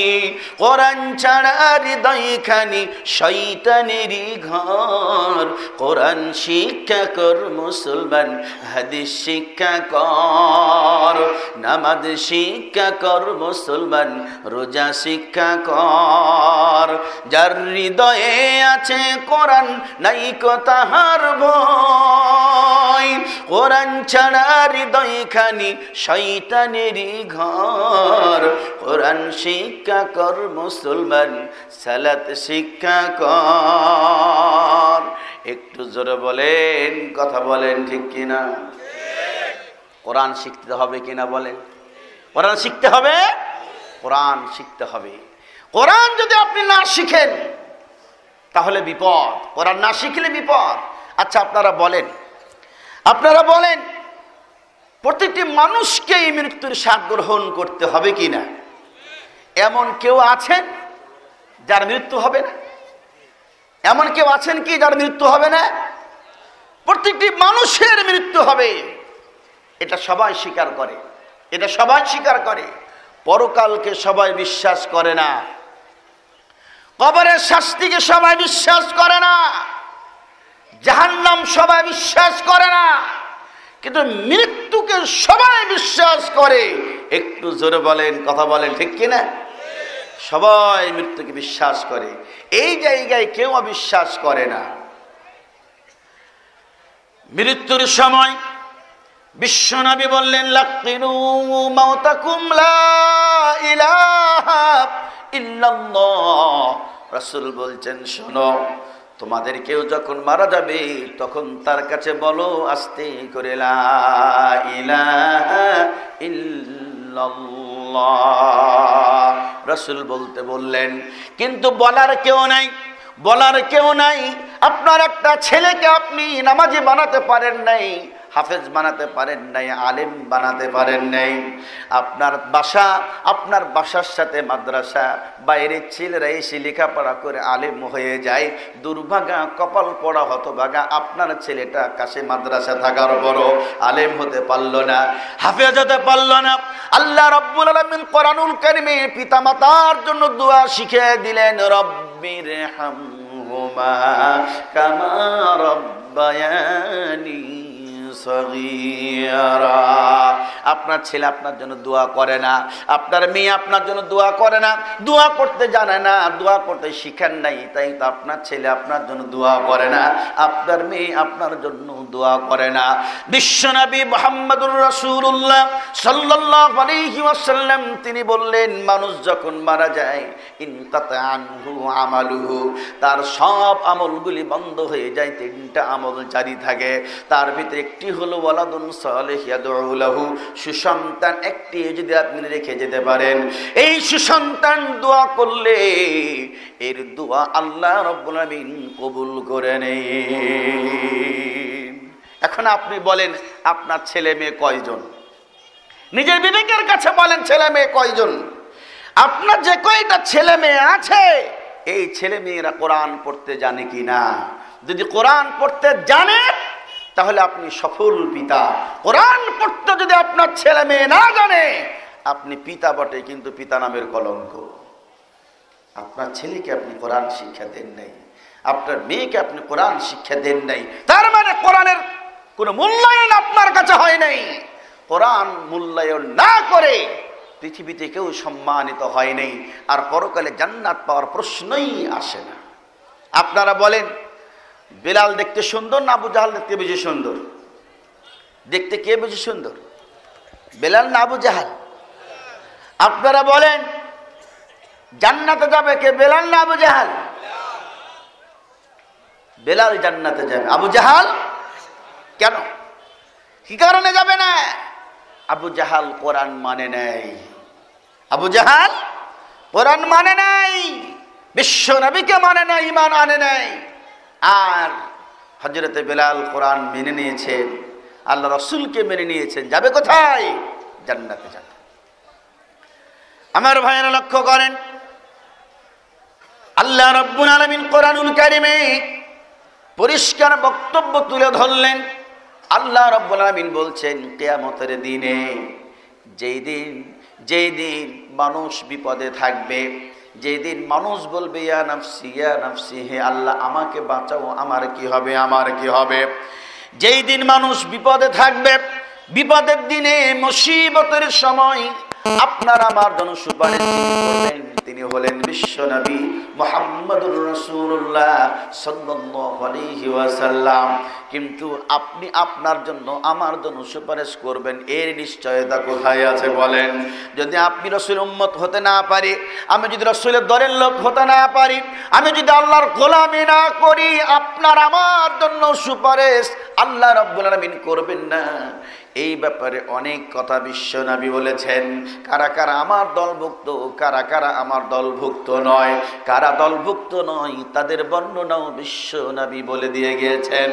কোরআন ছাড়া হৃদয় খানি শৈতানেরই ঘর। কোরআন শিক্ষা কর মুসলমান, হাদিস শিক্ষা কর। নামাজ শিক্ষা কর মুসলমান, রোজা শিক্ষা কর। যার হৃদয়ে আছে কোরআন, নাই কো তাহার ভয়। কোরআন ছাড়া হৃদয় খানি শৈতানেরই ঘর। কোরআন শিক্ষা কর মুসলমান, সালাত শিক্ষা কর। একটু জোরে বলেন, কথা বলেন ঠিক কিনা? কোরআন শিখতে হবে কিনা বলেন? কোরআন শিখতে হবে? কোরআন শিখতে হবে। কোরআন যদি আপনি না শিখেন, তাহলে বিপদ। কোরআন না শিখলে বিপদ। আচ্ছা আপনারা বলেন। আপনারা বলেন প্রতিটি মানুষকে এই মৃত্যুর স্বাদ গ্রহণ করতে হবে কি না? এমন কেউ আছেন যার মৃত্যু হবে না? এমন কেউ আছেন কি যার মৃত্যু হবে না? প্রত্যেকটি মানুষের মৃত্যু হবে। এটা সবাই স্বীকার করে। এটা সবাই স্বীকার করে। পরকালকে সবাই বিশ্বাস করে না। কবরের শাস্তিকে সবাই বিশ্বাস করে না। জাহান্নাম সবাই বিশ্বাস করে না। কিন্তু মৃত্যুকে সবাই বিশ্বাস করে। একটু জোরে বলেন, কথা বলেন, ঠিক কিনা? সবাই মৃত্যুকে বিশ্বাস করে। এই জায়গায় কেউ অবিশ্বাস করে না। মৃত্যুর সময় বিশ্বনবী বললেন লাকিনু রাসূল বলছেন, শোনো তোমাদের কেউ যখন মারা যাবে, তখন তার কাছে বলো আস্তে করে রসুল বলতে বললেন, কিন্তু বলার কেউ নাই, বলার কেউ নাই। আপনার একটা ছেলেকে আপনি নামাজি বানাতে পারেন নাই। হাফেজ বানাতে পারেন নাই, আলেম বানাতে পারেন নাই। আপনার বাসা, আপনার বাসার সাথে মাদ্রাসা বাইরের ছেলেরা এসে লেখাপড়া করে আলেম হয়ে যায়। দুর্ভাগা, কপাল পড়া হতভাগা আপনার ছেলেটা কাছে মাদ্রাসা থাকার বড় আলেম হতে পারল না, হাফেজ হতে পারল না। আল্লাহ রব্বুল আলমিন কোরআনুল কারিমে পিতা মাতার জন্য দোয়া শিখে দিলেন, রব্বির হামহুমা কামা আপনার ছেলে আপনার জন্য দোয়া করে না, আপনার মেয়ে আপনার জন্য দোয়া করে না, দোয়া করতে জানে না, দোয়া করতে শিখেন নাই, তাই তো আপনার ছেলে আপনার জন্য দোয়া করে না, আপনার মেয়ে আপনার জন্য দোয়া করে না। বিশ্বনবী মোহাম্মদুর রসুল্লাহ সাল্লাহ আলাইহি তিনি বললেন, মানুষ যখন মারা যায় তার সব আমলগুলি বন্ধ হয়ে যায়, তিনটা আমল জারি থাকে, তার ভিতরে একটি হলো সুসন্তান একটি যদি আপনি রেখে যেতে পারেন, এই সুসন্তান দোয়া করলে এর দোয়া আল্লাহ কবুল করে নেন। এখন আপনি বলেন, আপনার ছেলে মেয়ে কয়জন? নিজের বিবেকের কাছে বলেন, ছেলে মেয়ে কয়জন? আপনার যে কয়টা ছেলে মেয়ে আছে, এই ছেলে মেয়েরা কোরআন পড়তে জানে কি না যদি কোরআন পড়তে জানে তাহলে আপনি সফল পিতা। কোরআন পড়তে যদি আপনার ছেলে মেয়ে না জানে, আপনি পিতা বটে, কিন্তু পিতা নামের কলঙ্ক। আপনার ছেলেকে আপনি কোরআন শিক্ষা দেন নাই। আপনার মেয়েকে আপনি কোরআন শিক্ষা দেন নাই। তার মানে কোরআনের কোনো মূল্যায়ন আপনার কাছে হয় নাই। কোরআন মূল্যায়ন না করে পৃথিবীতে কেউ সম্মানিত হয় নাই। আর পরকালে জান্নাত পাওয়ার প্রশ্নই আসে না। আপনারা বলেন বেলাল দেখতে সুন্দর না আবু জাহাল দেখতে বেশি সুন্দর? দেখতে কে বেশি সুন্দর? বেলাল না আবু জাহাল? আপনারা বলেন, জান্নাতে যাবে কে বেলাল না আবু জাহাল? বেলাল জান্নাতে যাবে। আবু জাহাল? কেন? কি কারণে যাবে না? আবু জাহাল কোরআন মানে নাই। আবু জাহাল কোরআন মানে নাই। বিশ্ব নবীকে মানে নাই ইমান আনে নাই। আর হজরতে বেলাল কোরআন মেনে নিয়েছেন, আল্লাহ রসুলকে মেনে নিয়েছেন, যাবে কোথায়? জান্নাতে যাবে। আমার ভাইয়েরা লক্ষ্য করেন, আল্লাহ রব্বুল আলমিন কোরআনুল কারিমে পরিষ্কার বক্তব্য তুলে ধরলেন। আল্লাহ রব্বুল আলমিন বলছেন, কেয়ামতের দিনে যেই দিন যেই দিন মানুষ বিপদে থাকবে যেদিন মানুষ বলবে, ইয়া নাফসি ইয়া নাফসি, হে আল্লাহ, আমাকে বাঁচাও, আমার কি হবে, আমার কি হবে? যেই দিন মানুষ বিপদে থাকবে, বিপদের দিনে মুসিবতের সময় আপনার আমার জন্য সুপারিশ করবেন। তিনি হলেন বিশ্বনবী মোহাম্মদুর রসুল্লাহ সাল্লাম কিন্তু আপনি আপনার জন্য আমার জন্য সুপারিশ করবেন, এর নিশ্চয়তা কোথায় আছে বলেন? যদি আপনি রসুল উম্মত হতে না পারি, আমি যদি রসুলের দলের লোক হতে না পারি, আমি যদি আল্লাহর গোলামি না করি, আপনার আমার জন্য সুপারিশ আল্লাহ রব্বুল আলমিন করবেন না। এই ব্যাপারে অনেক কথা বিশ্ব নবী বলেছেন। কারা কারা আমার দলভুক্ত, কারা কারা আমার দলভুক্ত নয়, কারা দলভুক্ত নয়, তাদের বর্ণনাও বিশ্ব নবী বলে দিয়ে গিয়েছেন।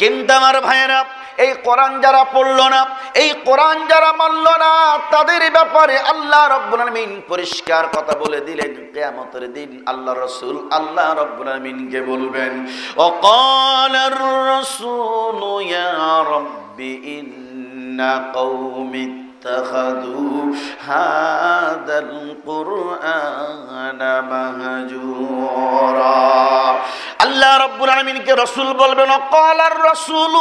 কিন্তু আমার ভাইয়েরা, এই কোরআন যারা পড়ল না, এই কোরআন যারা মানল না, তাদের ব্যাপারে আল্লাহ রব্বুল আলমিন পরিষ্কার কথা বলে দিলেন। কেয়ামতের দিন আল্লাহ রসুল আল্লাহ রব্বুল আলমিনকে বলবেন ও কলার রসুল, ইয়া রব্বি ইন্না কৌমি اتخذوا هذا القرآن مهجورا আল্লাহ রব্বুল আলমিনকে রসুল বলবেন কলার রসুল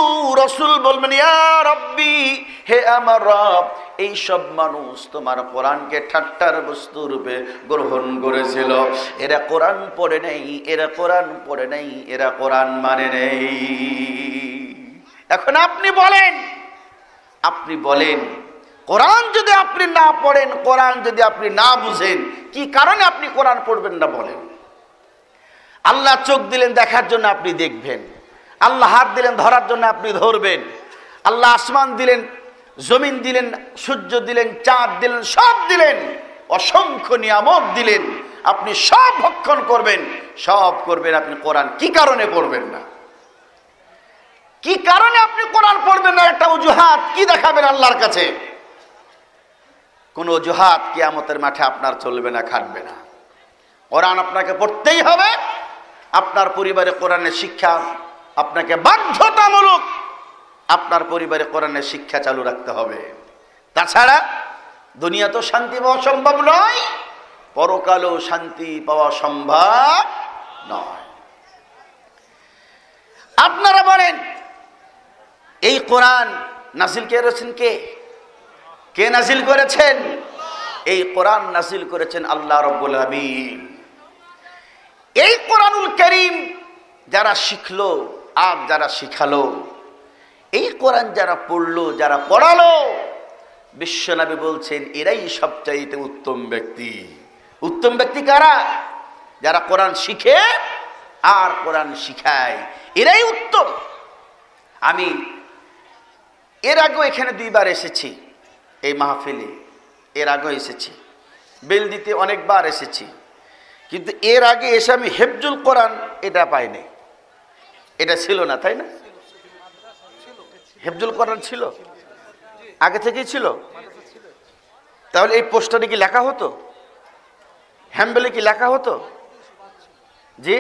রসুল বলবেন ইয়া রব্বি হে আমার রব এই সব মানুষ তোমার কোরআনকে ঠাট্টার বস্তু রূপে গ্রহণ করেছিল এরা কোরআন পড়ে নেই এরা কোরআন পড়ে নেই এরা কোরআন মানে নেই এখন আপনি বলেন আপনি বলেন, কোরআন যদি আপনি না পড়েন, কোরআন যদি আপনি না বুঝেন, কি কারণে আপনি কোরআন পড়বেন না বলেন? আল্লাহ চোখ দিলেন দেখার জন্য আপনি দেখবেন, আল্লাহ হাত দিলেন ধরার জন্য আপনি ধরবেন, আল্লাহ আসমান দিলেন, জমিন দিলেন, সূর্য দিলেন, চাঁদ দিলেন, সব দিলেন, অসংখ্য নিয়ামত দিলেন, আপনি সব ভক্ষণ করবেন, সব করবেন, আপনি কোরআন কি কারণে পড়বেন না? কি কারণে আপনি কোরআন পড়বেন না একটা অজুহাত? কি দেখাবেন আল্লাহর কাছে? কোন অজুহাত কিয়ামতের মাঠে আপনার চলবে না, খাটবে না। কোরআন আপনাকে পড়তেই হবে। আপনার পরিবারে কোরআনের শিক্ষা আপনাকে বাধ্যতামূলক আপনার পরিবারে কোরআনের শিক্ষা চালু রাখতে হবে। তাছাড়া দুনিয়া তো শান্তি পাওয়া সম্ভব নয়, পরকালও শান্তি পাওয়া সম্ভব নয়। আপনারা বলেন এই কোরআন নাসিল করেছেন কে? কে নাসিল করেছেন? এই কোরআন নাসিল করেছেন আল্লাহ রব্বুল আমিন। এই কোরআনুল করিম যারা শিখলো, আর যারা শিখালো, এই কোরআন যারা পড়ল, যারা পড়ালো বিশ্বনবী বলছেন, এরাই সবচাইতে উত্তম ব্যক্তি। উত্তম ব্যক্তি কারা? যারা কোরআন শিখে আর কোরআন শিখায়, এরাই উত্তম। আমি এর আগেও এখানে দুইবার এসেছি, এই মাহফিলে। এর আগেও এসেছি বেল দিতে অনেকবার এসেছি। কিন্তু এর আগে এসে আমি হেফজুল কোরআন এটা পাইনি। এটা ছিল না, তাই না? হেফজুল কোরআন ছিল? আগে থেকেই ছিল? তাহলে এই পোস্টারে কি লেখা হতো? হ্যাম্বেলে কি লেখা হতো? জি?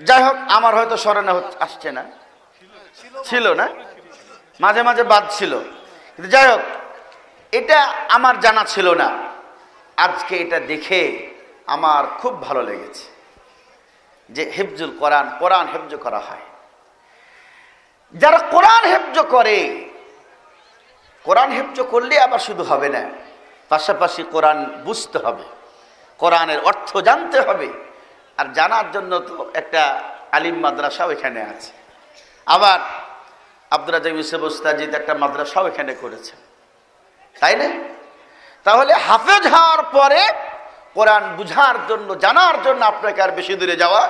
যাই হোক, আমার হয়তো স্মরণে আসছে না। ছিল না? মাঝে মাঝে বাদ ছিল। কিন্তু যাই হোক, এটা আমার জানা ছিল না। আজকে এটা দেখে আমার খুব ভালো লেগেছে যে হেফজুল কোরআন কোরআন হেফজ করা হয়। যারা কোরআন হেফজ করে, কোরআন হেফজ করলে আবার শুধু হবে না, পাশাপাশি কোরআন বুঝতে হবে, কোরআনের অর্থ জানতে হবে। আর জানার জন্য তো একটা আলিম মাদ্রাসাও এখানে আছে। আবার আব্দুল রাজা ইউসেফ ওস্তাজিদ একটা মাদ্রাসাও এখানে করেছে তাই না? তাহলে হাফেজ হওয়ার পরে কোরআন বুঝার জন্য, জানার জন্য আপনাকে আর বেশি দূরে যাওয়া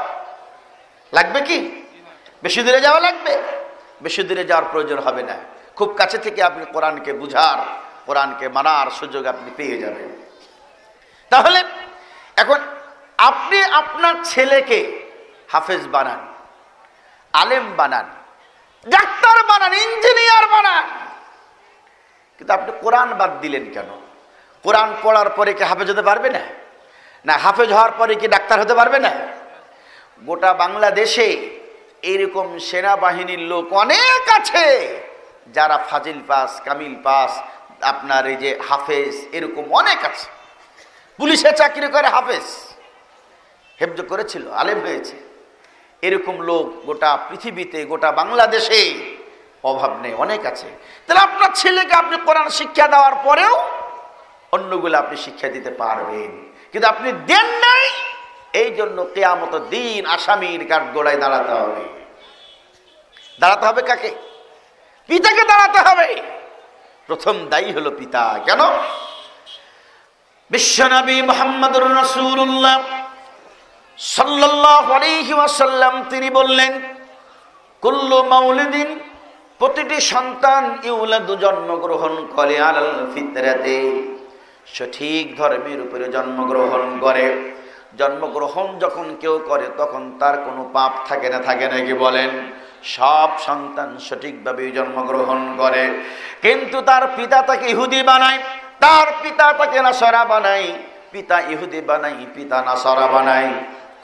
লাগবে কি? বেশি দূরে যাওয়া লাগবে? বেশি দূরে যাওয়ার প্রয়োজন হবে না। খুব কাছে থেকে আপনি কোরআনকে বুঝার, কোরআনকে মানার সুযোগ আপনি পেয়ে যাবেন। তাহলে এখন আপনি আপনার ছেলেকে হাফেজ বানান, আলেম বানান ডাক্তার বানান, ইঞ্জিনিয়ার বানান। কিন্তু আপনি কোরআন বাদ দিলেন কেন? কোরআন পড়ার পরে কি হাফেজ হতে পারবে না? না, হাফেজ হওয়ার পরে কি ডাক্তার হতে পারবে না? গোটা বাংলাদেশে এরকম সেনাবাহিনীর লোক অনেক আছে যারা ফাজিল পাস, কামিল পাস, আপনার এই যে হাফেজ, এরকম অনেক আছে। পুলিশে চাকরি করে হাফেজ। হেফজ করেছিল, আলেম হয়েছে। এরকম লোক গোটা পৃথিবীতে, গোটা বাংলাদেশে অভাব নেই, অনেক আছে। তাহলে আপনার ছেলেকে আপনি কোরআন শিক্ষা দেওয়ার পরেও অন্যগুলো আপনি শিক্ষা দিতে পারবেন। কিন্তু আপনি দেন নাই এই জন্য কেয়ামত দিন আসামির কাঠ গোড়ায় দাঁড়াতে হবে। দাঁড়াতে হবে কাকে? পিতাকে দাঁড়াতে হবে। প্রথম দায়ী হলো পিতা। কেন? বিশ্বনবী মোহাম্মদুর রসুল্লাহ ওয়াসাল্লাম তিনি বললেন, কুল্লু মাউলিদিন, প্রতিটি সন্তান ইউলাদু জন্মগ্রহণ করে আলাল ফিতরাতে। সঠিক ধর্মের উপরে জন্মগ্রহণ করে। জন্মগ্রহণ যখন কেউ করে, তখন তার কোনো পাপ থাকে না, থাকে নাকি বলেন? সব সন্তান সঠিকভাবে জন্মগ্রহণ করে। কিন্তু তার পিতা তাকে ইহুদি বানায়, তার পিতা তাকে নাসরা বানায়। পিতা ইহুদি বানাই পিতা নাসরা বানাই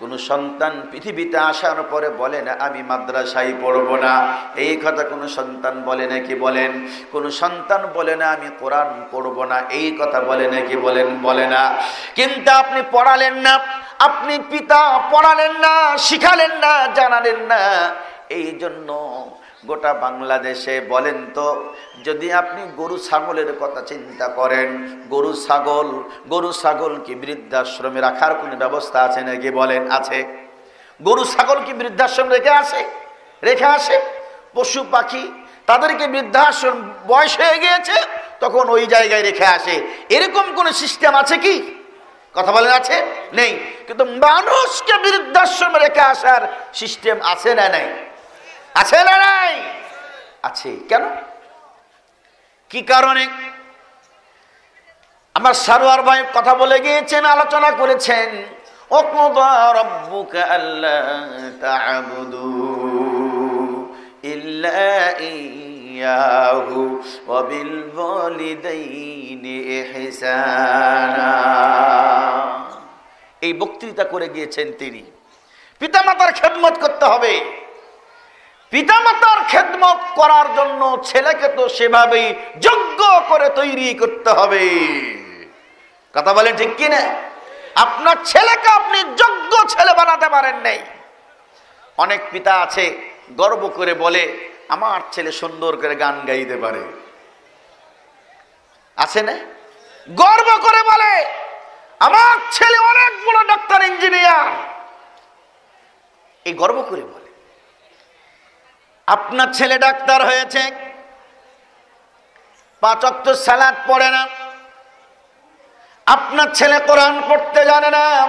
কোনো সন্তান পৃথিবীতে আসার পরে বলে না, আমি মাদ্রাসায় পড়ব না। এই কথা কোনো সন্তান বলে নাকি বলেন? কোনো সন্তান বলে না, আমি কোরআন পড়ব না। এই কথা বলে নাকি বলেন? বলে না। কিন্তু আপনি পড়ালেন না, আপনি পিতা পড়ালেন না, শিখালেন না, জানালেন না। এই জন্য গোটা বাংলাদেশে বলেন তো, যদি আপনি গরু ছাগলের কথা চিন্তা করেন, গরু ছাগল গরু ছাগল কি বৃদ্ধাশ্রমে রাখার কোনো ব্যবস্থা আছে নাকি বলেন, আছে। গরু ছাগল কি বৃদ্ধাশ্রম রেখে আসে? রেখে আসে? পশু পাখি তাদেরকে বৃদ্ধাশ্রম বয়স হয়ে গিয়েছে, তখন ওই জায়গায় রেখে আসে। এরকম কোন সিস্টেম আছে কি? কথা বলেন, আছে? নেই। কিন্তু মানুষকে বৃদ্ধাশ্রমে রেখে আসার সিস্টেম আছে না নাই? আছে না নাই? আছে। কেন? কি কারণে? আমার সারোয়ার ভাই কথা বলে গিয়েছেন, আলোচনা করেছেন। এই বক্তৃতা করে গিয়েছেন তিনি। পিতামাতার খেদমত করতে হবে। পিতামাতার খেদমত করার জন্য ছেলেকে তো সেভাবেই যোগ্য করে তৈরি করতে হবে। কথা বলেন ঠিক কিনা? আপনার ছেলেকে আপনি যোগ্য ছেলে বানাতে পারেন নাই। অনেক পিতা আছে, গর্ব করে বলে, আমার ছেলে সুন্দর করে গান গাইতে পারে। আছে না? গর্ব করে বলে, আমার ছেলে অনেক বড় ডাক্তার, ইঞ্জিনিয়ার। এই গর্ব করে বলে। আপনার ছেলে ডাক্তার হয়েছে। পাঁচ অক্ট সালাদ পড়ে না। আপনার ছেলে কোরআন পড়তে জানে না।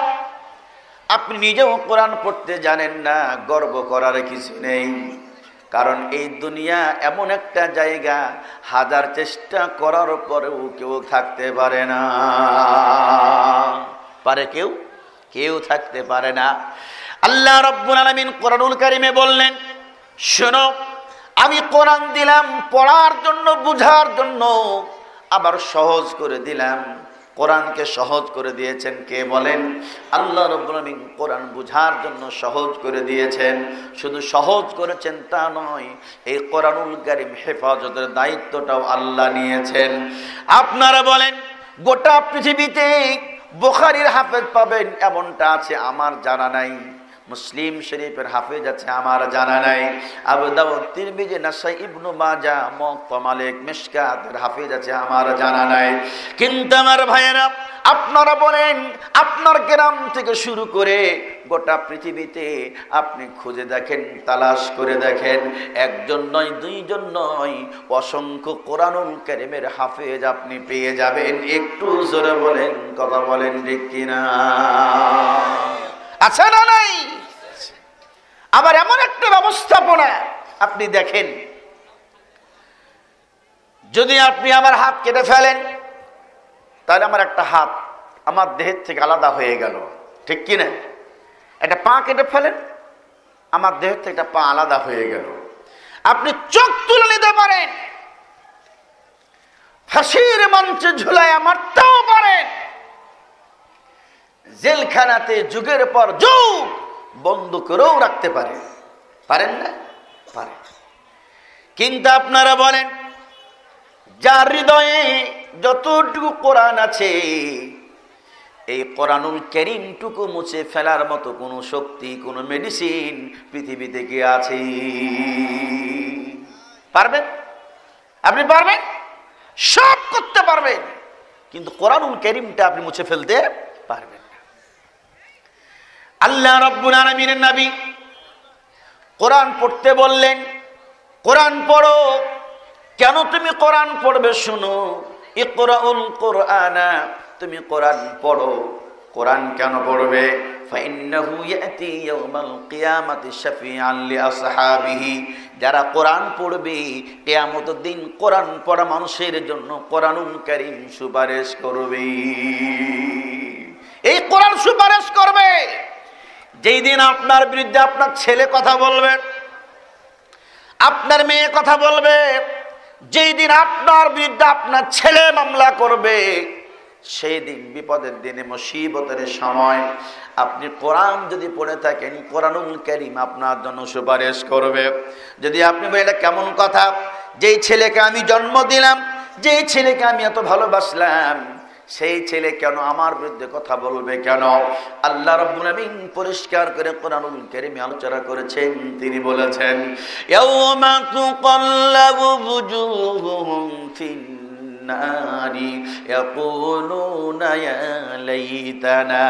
আপনি নিজেও কোরআন পড়তে জানেন না, গর্ব করার কিছু নেই। কারণ এই দুনিয়া এমন একটা জায়গা, হাজার চেষ্টা করার পরেও কেউ থাকতে পারে না। পারে কেউ? কেউ থাকতে পারে না। আল্লাহ রব্বুল আলমিন কোরআনুল কারিমে বললেন শোনো, আমি কোরআন দিলাম পড়ার জন্য, বুঝার জন্য, আবার সহজ করে দিলাম। কোরআনকে সহজ করে দিয়েছেন কে বলেন? আল্লাহ রবীন্দিন কোরআন বুঝার জন্য সহজ করে দিয়েছেন। শুধু সহজ করেছেন তা নয়, এই কোরআনুল কারিম হেফাজতের দায়িত্বটাও আল্লাহ নিয়েছেন। আপনারা বলেন, গোটা পৃথিবীতে বোখারির হাফেজ পাবেন, এমনটা আছে আমার জানা নাই। মুসলিম শরীফের হাফেজ আছে, আমার জানা নাই। আবু দাউদ, তিরমিজি, নাসাই ইবনু মাজা মুওয়াত্তা মালিক, মিশকাতের হাফেজ আছে, আমার জানা নাই। কিন্তু আমার ভাইয়েরা, আপনারা বলেন, আপনার গ্রাম থেকে শুরু করে গোটা পৃথিবীতে আপনি খুঁজে দেখেন, তালাশ করে দেখেন, একজন নয়, দুইজন নয়, অসংখ্য কোরআনুল কারিমের হাফেজ আপনি পেয়ে যাবেন। একটু জোরে বলেন, কথা বলেন ঠিক কিনা? আছে না নাই? আবার এমন একটা ব্যবস্থাপনা আপনি দেখেন। যদি আপনি আমার হাত কেটে ফেলেন, তাহলে আমার একটা হাত আমার দেহের থেকে আলাদা হয়ে গেল। ঠিক কিনা একটা পা কেটে ফেলেন, আমার দেহের থেকে একটা পা আলাদা হয়ে গেল। আপনি চোখ তুলে নিতে পারেন। ফাঁসির মঞ্চে ঝুলায় মারতেও পারেন। জেলখানাতে যুগের পর যুগ বন্ধ করেও রাখতে পারে। পারেন না? পারেন কিন্তু আপনারা বলেন, যার হৃদয়ে যতটুকু কোরআন আছে, এই কোরআনুল ক্যারিমটুকু মুছে ফেলার মতো কোনো শক্তি, কোনো মেডিসিন পৃথিবীতে কি আছে। পারবেন? আপনি পারবেন? সব করতে পারবেন। কিন্তু কোরআনুল ক্যারিমটা আপনি মুছে ফেলতে পারবেন। আল্লাহ রব্বুল আলমিনের নাবি কোরআন পড়তে বললেন, কোরআন পড়ো। কেন তুমি কোরআন পড়বে শুনো? ইকরাউল কোরআনা, তুমি কোরআন পড়ো। কোরআন কেন পড়বে? যারা কোরআন পড়বে, কেয়ামত দিন কোরআন পড়া মানুষের জন্য কোরআন করিম সুপারিশ করবে। এই কোরআন সুপারিশ করবে। যেই দিন আপনার বিরুদ্ধে আপনার ছেলে কথা বলবে, আপনার মেয়ে কথা বলবে, যেই দিন আপনার বিরুদ্ধে আপনার ছেলে মামলা করবে, সেই দিন বিপদের দিনে, মুসিবতের সময় আপনি কোরআন যদি পড়ে থাকেন, কোরআনুল করিম আপনার জন্য সুপারিশ করবে। যদি আপনি এটা কেমন কথা? যেই ছেলেকে আমি জন্ম দিলাম, যেই ছেলেকে আমি এত ভালোবাসলাম সেই ছেলে কেন আমার বিরুদ্ধে কথা বলবে কেন আল্লাহ রাব্বুল আমিন পরিষ্কার করে কোরআনুল কারীমে আলোচনা করেছেন তিনি বলেছেন ইয়াউমা তুকাল্লাবু বুজুহুম ফিন النار يقولون يا ليتنا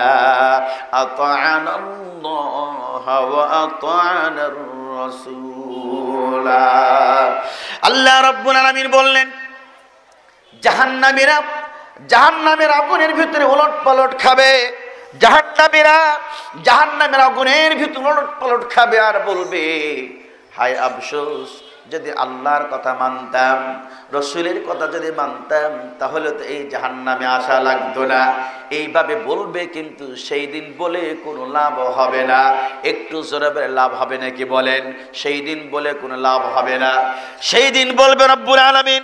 أطعنا الله وأطعنا الرسول আল্লাহ রব্বুল আলামিন বললেন জাহান্নামীরা জাহান্নামের আগুনের ভিতরে ওলট পালট খাবে। জাহান্নামীরা জাহান্নামের আগুনের ভিতরে ওলট পালট খাবে আর বলবে, হায় আফসোস, যদি আল্লাহর কথা মানতাম, রসুলের কথা যদি মানতাম, তাহলে তো এই জাহান্নামে আসা লাগতো না। এইভাবে বলবে কিন্তু সেই দিন বলে কোনো লাভ হবে না। একটু জোরে লাভ হবে না কি বলেন? সেই দিন বলে কোনো লাভ হবে না। সেই দিন বলবে রব্বুর আলামিন,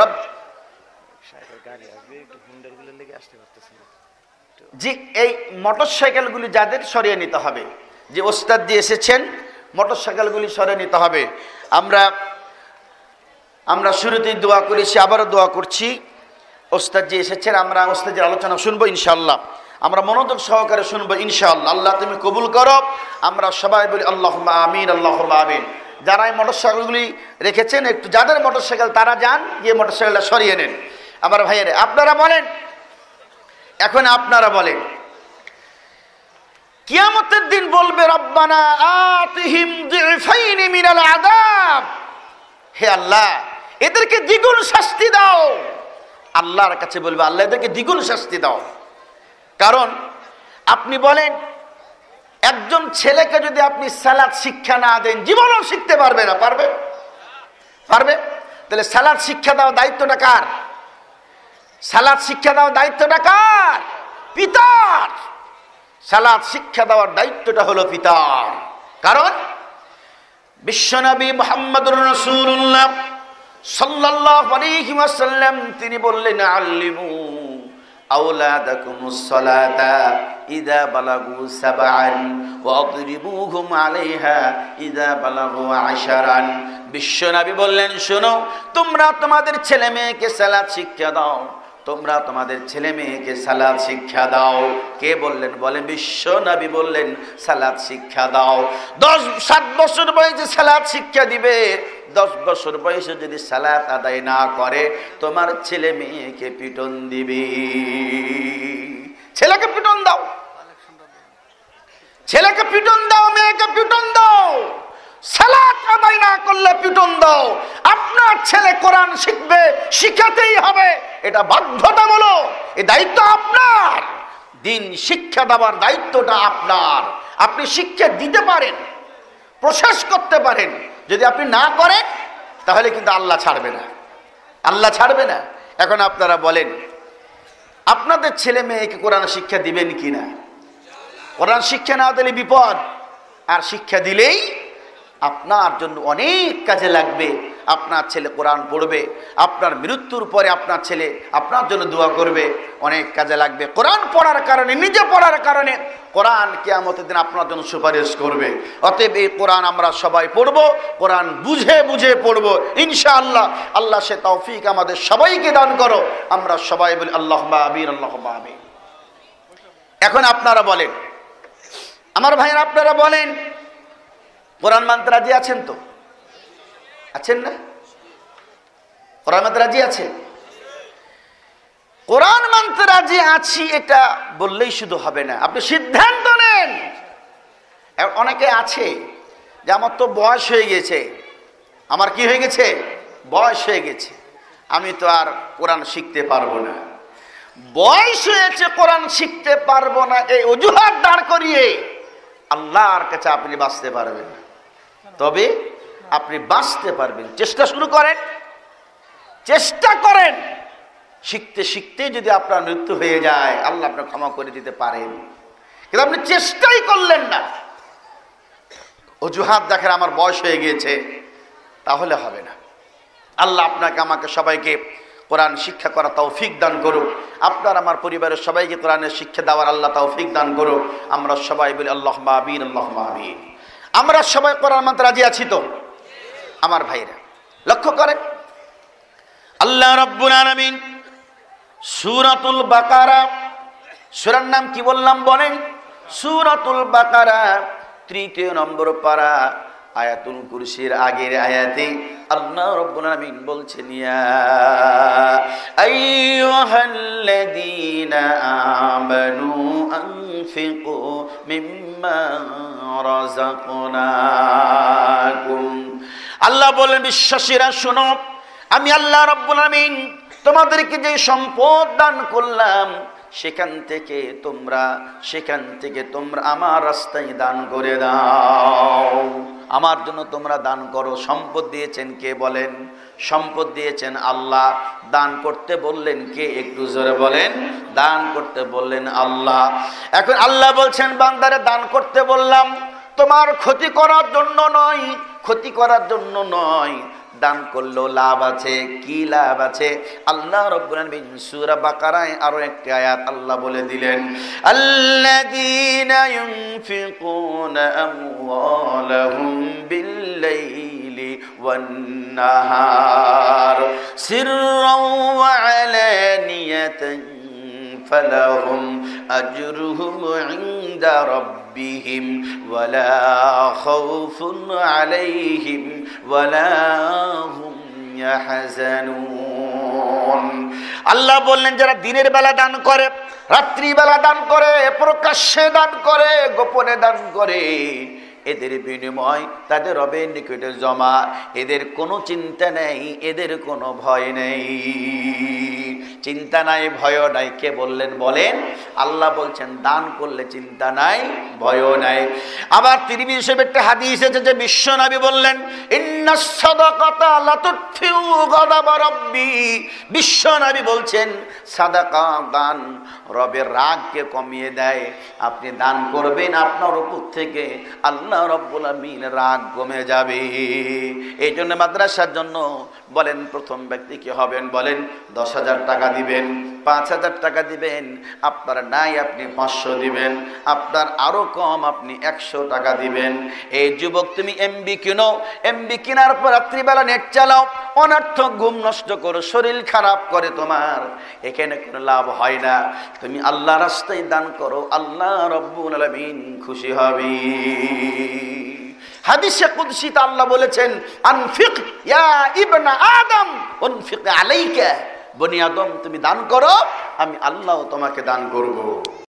রব জি, এই মোটর সাইকেলগুলি যাদের সরিয়ে নিতে হবে। যে ওস্তাদ দিয়ে এসেছেন মোটর সাইকেলগুলি সরিয়ে নিতে হবে। আমরা আমরা শুরুতেই দোয়া করেছি আবারও দোয়া করছি। ওস্তাদ যে এসেছেন, আমরা ওস্তাদের আলোচনা শুনব ইনশাল্লাহ আমরা মনোযোগ সহকারে শুনব ইনশাআল্লাহ। আল্লাহ তুমি কবুল করো। আমরা সবাই বলি আল্লাহ আমিন আল্লাহ আমিন। যারা এই মোটর সাইকেলগুলি রেখেছেন, একটু যাদের মোটর সাইকেল তারা যান, গিয়ে মোটর সাইকেলটা সরিয়ে নেন। আমার ভাইয়েরা, আপনারা বলেন এখন আপনারা বলেন, কিয়ামতের দিন বলবে, রব্বানা হে আল্লাহ, এদেরকে দ্বিগুণ শাস্তি দাও। আল্লাহর কাছে বলবে, আল্লাহ, এদেরকে দ্বিগুণ শাস্তি দাও। কারণ আপনি বলেন, একজন ছেলেকে যদি আপনি সালাদ শিক্ষা না দেন, জীবনও শিখতে পারবে না, পারবে? পারবে? তাহলে সালাদ শিক্ষা দেওয়া দায়িত্বটা কার? সালাদ শিক্ষা দেওয়ার দায়িত্বটা কার? পিতার। সালাদ শিক্ষা দেওয়ার দায়িত্বটা হলো পিতার। কারণ বিশ্বনবী মোহাম্মদুর রসুল্লাহ তিনি বললেন, আল্লিমু বিশ্বনবী বললেন, শোনো, তোমরা তোমাদের ছেলে মেয়েকে সালাত শিক্ষা দাও। তোমরা তোমাদের ছেলে মেয়েকে সালাদ শিক্ষা দাও। কে বললেন? বলে বিশ্ব নবী বললেন, সালাদ শিক্ষা দাও। দশ, সাত বছর বয়সে সালাদ শিক্ষা দিবে। দশ বছর বয়সে যদি সালাত আদায় না করে, তোমার ছেলে মেয়েকে পিটন দিবে। ছেলেকে পিটন দাও। ছেলেকে পিটন দাও, মেয়েকে পিটন দাও। না করলে আপনার ছেলে শিখবে, শিখাতেই হবে। এটা এই দায়িত্ব আপনার। দিন শিক্ষা দেওয়ার দায়িত্বটা আপনার। আপনি শিক্ষা দিতে পারেন, প্রসেস করতে পারেন। যদি আপনি না করেন, তাহলে কিন্তু আল্লাহ ছাড়বে না। আল্লাহ ছাড়বে না। এখন আপনারা বলেন, আপনাদের ছেলে মেয়েকে কোরআন শিক্ষা দিবেন কি না কোরআন শিক্ষা না দিলে বিপদ। আর শিক্ষা দিলেই আপনার জন্য অনেক কাজে লাগবে। আপনার ছেলে কোরআন পড়বে, আপনার মৃত্যুর পরে আপনার ছেলে আপনার জন্য দোয়া করবে, অনেক কাজে লাগবে। কোরআন পড়ার কারণে, নিজে পড়ার কারণে কোরআন কেয়ামতের দিন আপনার জন্য সুপারিশ করবে। অতএব এই কোরআন আমরা সবাই পড়ব, কোরআন বুঝে বুঝে পড়ব। ইনশাআল্লাহ, আল্লাহ সে তৌফিক আমাদের সবাইকে দান করো। আমরা সবাই বলি আল্লাহ আমির আল্লাহ আমির এখন আপনারা বলেন, আমার ভাইয়ের আপনারা বলেন কোরআন মানতে রাজি আছেন তো? আছেন না? কোরআন মানতে রাজি আছে কোরআন মানতে রাজি আছি এটা বললেই শুধু হবে না। আপনি সিদ্ধান্ত নেন। অনেকে আছে যে আমার তো বয়স হয়ে গেছে। আমার কি হয়ে গেছে? বয়স হয়ে গেছে। আমি তো আর কোরআন শিখতে পারব না। বয়স হয়েছে, কোরআন শিখতে পারব না। এই অজুহাত দাঁড় করিয়ে আল্লাহর কাছে আপনি বাঁচতে পারবেন না। তবে আপনি বাঁচতে পারবেন। চেষ্টা শুরু করেন। চেষ্টা করেন। শিখতে শিখতে যদি আপনার মৃত্যু হয়ে যায়, আল্লাহ আপনার ক্ষমা করে দিতে পারেন। কিন্তু আপনি চেষ্টাই করলেন না। অজুহাত দেখেন আমার বয়স হয়ে গিয়েছে, তাহলে হবে না। আল্লাহ আপনাকে, আমাকে সবাইকে কোরআন শিক্ষা করা তৌফিক দান করুক। আপনার, আমার পরিবারের সবাইকে কোরআনের শিক্ষা দেওয়ার আল্লাহ তৌফিক দান করুক। আমরা সবাই বলি আল্লাহ মাবিন আল্লাহ মাবিন আমরা সবাই করার মতো রাজি আছি তো? আমার ভাইরা লক্ষ্য করে আল্লাহ রব্বুল আলমিন সুরাতুল বাকারা, সুরার নাম কি বললাম বলেন? সুরাতুল বাকারা, তৃতীয় নম্বর পারা। আয়াতুল কুরসির আগের আয়াতে আল্লাহ রাব্বুল আলামিন বলছেন, ইয়া আইয়ুহাল্লাযীনা আমানু আনফিকু মিম্মা রাযাকনাকুম। আল্লাহ বলেন, বিশ্বাসীরা, শোনো, আমি আল্লাহ রাব্বুল আলামিন তোমাদেরকে যে সম্পদ দান করলাম সেখান থেকে তোমরা, সেখান থেকে তোমরা আমার রাস্তায় দান করে দাও। আমার জন্য তোমরা দান করো। সম্পদ দিয়েছেন কে বলেন? সম্পদ দিয়েছেন আল্লাহ। দান করতে বললেন কে? একটু জোরে বলেন। দান করতে বললেন আল্লাহ। এখন আল্লাহ বলছেন, বান্দারে, দান করতে বললাম। তোমার ক্ষতি করার জন্য নয়, ক্ষতি করার জন্য নয়। দান করলেও লাভ আছে, কি লাভ আছে? আল্লাহ রব্বুল আলামিন সূরা বাকারায় আরও একটি আয়াত আল্লাহ বলে দিলেন, আল্লাযীনা ইউনফিকুনা আমওয়ালাহুম বিল্লাইলি ওয়ান-নাহার সিররাও ওয়া আলানিয়াতান فلهم أجرهم عند ربهم ولا خوف عليهم ولا هم يحزنون আল্লাহ বললেন যারা দিনের বেলা দান করে রাত্রিবেলা দান করে প্রকাশ্যে দান করে গোপনে দান করে এদের বিনিময়, তাদের রবের নিকটে জমা। এদের কোনো চিন্তা নেই, এদের কোনো ভয় নেই। চিন্তা নাই ভয় নাই, কে বললেন? বলেন, আল্লাহ বলছেন, দান করলে চিন্তা নাই ভয় নাই। আবার তিরমিজি হিসেবে একটা হাদিস এসেছে যে বিশ্ব নবী বললেন, ইন্না সাদাকাতা লাতুতফিউ গাদাব রাব্বি। বিশ্ব নবী বলছেন, সাদাকা দান রবের রাগকে কমিয়ে দেয়। আপনি দান করবেন আপনার উপর থেকে, আল্লাহ রব্বুল আমিন রাগ কমে যাবে। এই জন্য মাদ্রাসার জন্য বলেন, প্রথম ব্যক্তি কি হবেন বলেন, দশ হাজার টাকা দিবেন, পাঁচ হাজার টাকা দিবেন, আপনার নাই আপনি পাঁচশো দিবেন, আপনার আরও কম আপনি একশো টাকা দিবেন। এই যুবক তুমি এমবি কিনো এমবি কেনার পর রাত্রিবেলা নেট চালাও, অনর্থক ঘুম নষ্ট করো, শরীর খারাপ করে তোমার, এখানে কোনো লাভ হয় না। তুমি আল্লাহ রাস্তায় দান করো, আল্লাহ রব্বুল আলামিন খুশি হবে। হাদিসে কুদসিতে আল্লাহ বলেছেন, আনফিক ইয়া ইবনা আদম আনফিক আলাইকা। বনি আদম, তুমি দান করো, আমি আল্লাহ তোমাকে দান করব।